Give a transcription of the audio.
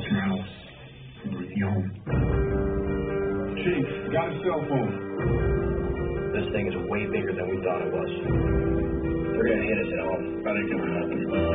That's now Ruthie home. Chief, got a cell phone. This thing is way bigger than we thought it was. They're gonna hit us at home. Probably gonna happen.